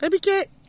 Baby cat.